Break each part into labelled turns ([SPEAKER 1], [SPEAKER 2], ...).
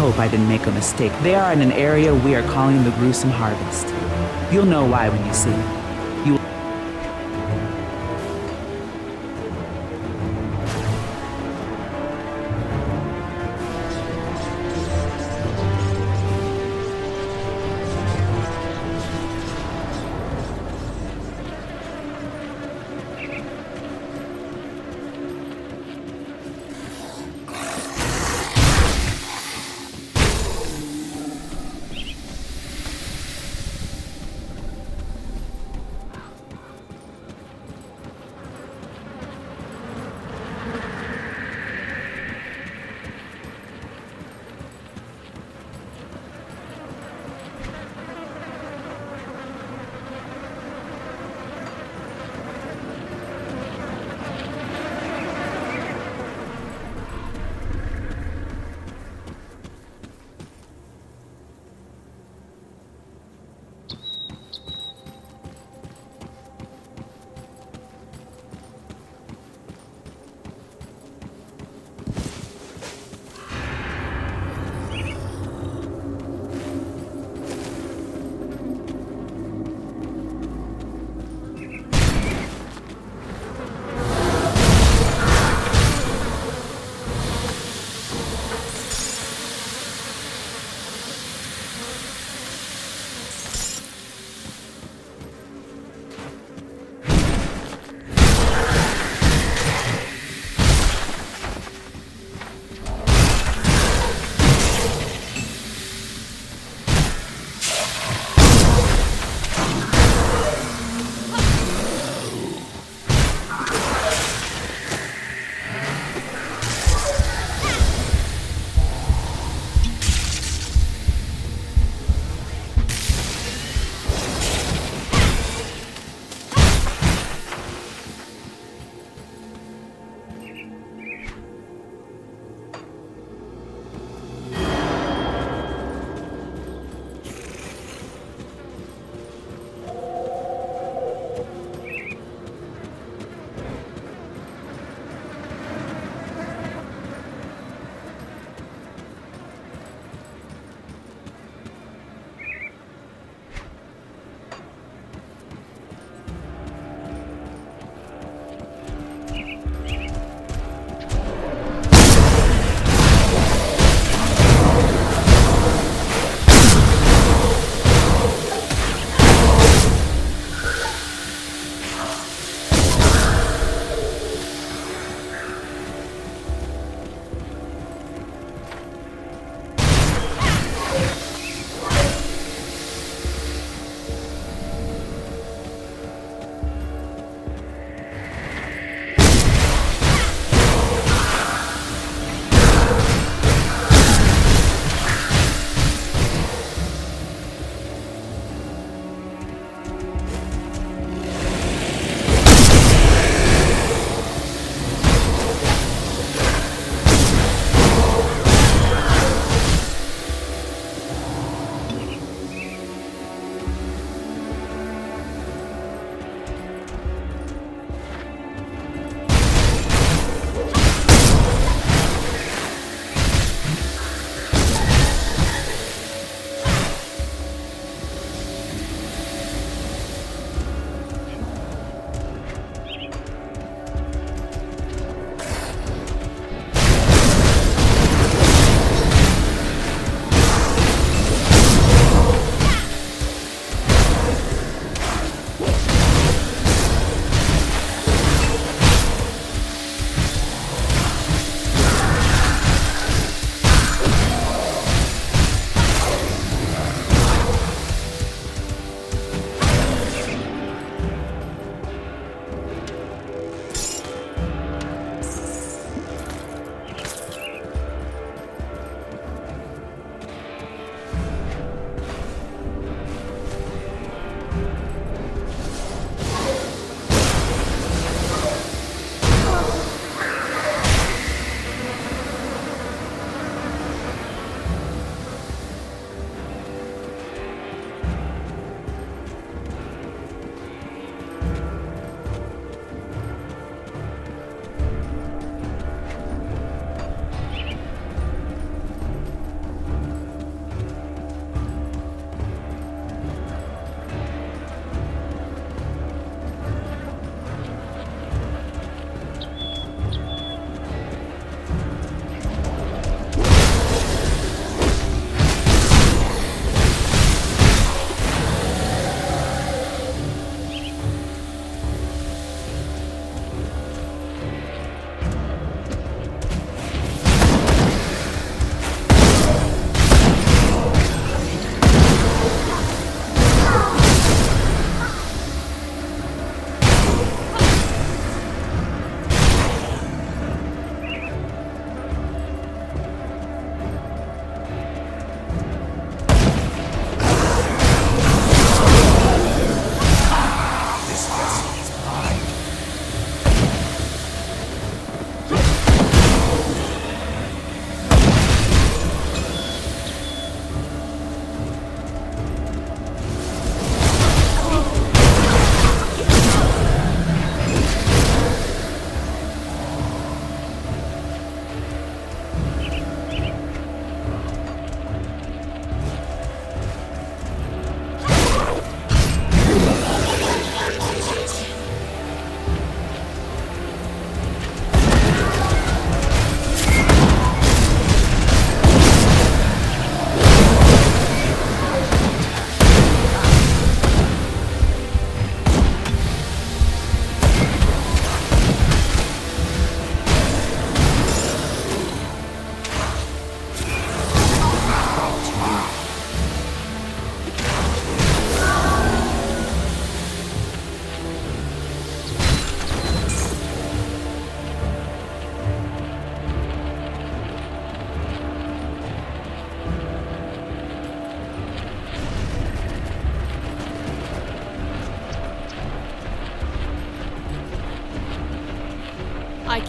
[SPEAKER 1] Hope I didn't make a mistake. They are in an area we are calling the Gruesome Harvest. You'll know why when you see it.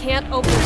[SPEAKER 2] Can't open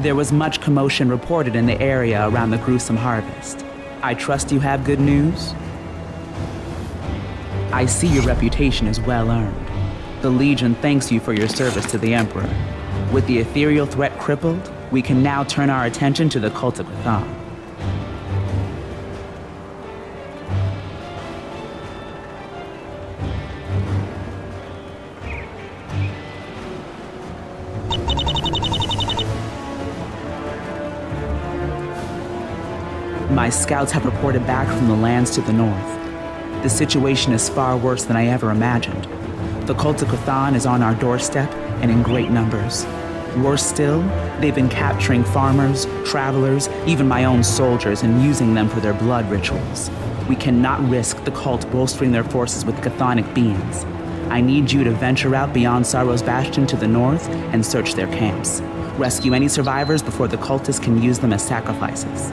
[SPEAKER 1] There was much commotion reported in the area around the gruesome harvest. I trust you have good news? I see your reputation is well earned. The Legion thanks you for your service to the Emperor. With the Aetherial threat crippled, we can now turn our attention to the cult of Chthon. My scouts have reported back from the lands to the north. The situation is far worse than I ever imagined. The cult of Chthon is on our doorstep and in great numbers. Worse still, they've been capturing farmers, travelers, even my own soldiers and using them for their blood rituals. We cannot risk the cult bolstering their forces with chthonic beings. I need you to venture out beyond Sorrow's Bastion to the north and search their camps. Rescue any survivors before the cultists can use them as sacrifices.